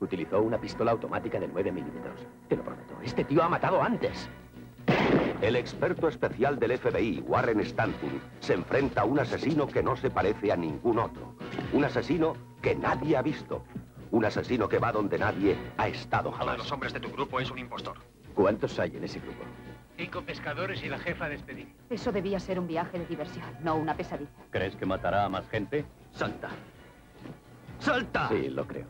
Utilizó una pistola automática de 9 milímetros. Te lo prometo. Este tío ha matado antes. El experto especial del FBI, Warren Stanton, se enfrenta a un asesino que no se parece a ningún otro. Un asesino que nadie ha visto. Un asesino que va donde nadie ha estado Uno de jamás. los hombres de tu grupo es un impostor. ¿Cuántos hay en ese grupo? Cinco pescadores y la jefa de expedición. Eso debía ser un viaje de diversión, no una pesadilla. ¿Crees que matará a más gente? Salta. ¡Salta! Sí, lo creo.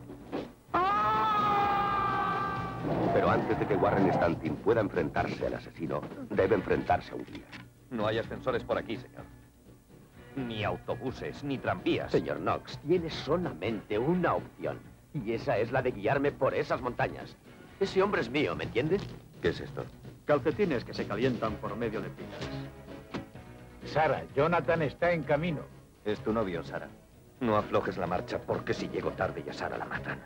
Antes de que Warren Stanton pueda enfrentarse al asesino, debe enfrentarse a un guía. No hay ascensores por aquí, señor. Ni autobuses, ni tranvías. Señor Knox, tiene solamente una opción. Y esa es la de guiarme por esas montañas. Ese hombre es mío, ¿me entiendes? ¿Qué es esto? Calcetines que se calientan por medio de pilas. Sara, Jonathan está en camino. Es tu novio, Sara. No aflojes la marcha, porque si llego tarde y a Sara la matan.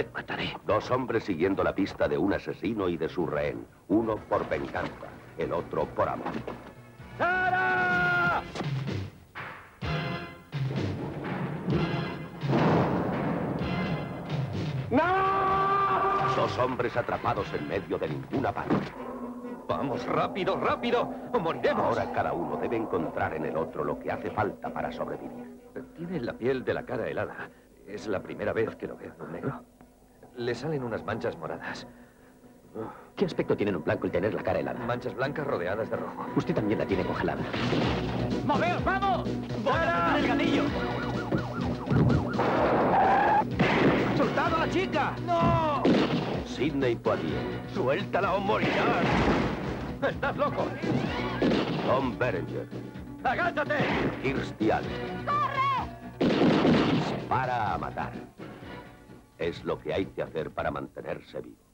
Te mataré. Dos hombres siguiendo la pista de un asesino y de su rehén. Uno por venganza, el otro por amor. ¡Sara! Dos hombres atrapados en medio de ninguna parte. Vamos, rápido, rápido, o moriremos. Ahora cada uno debe encontrar en el otro lo que hace falta para sobrevivir. Tiene la piel de la cara helada. Es la primera vez que lo veo negro. Le salen unas manchas moradas. ¿Qué aspecto tiene en un blanco el tener la cara helada? Manchas blancas rodeadas de rojo. Usted también la tiene congelada. ¡Moveos, vamos! ¡Fuera! el gatillo! ¡Soltado a la chica! ¡No! Sidney Poitier, ¡Suéltala o morirás! ¡Estás loco! Tom Berenger, ¡Agáchate! Kirstie Alley. Dispara a matar. Es lo que hay que hacer para mantenerse vivo.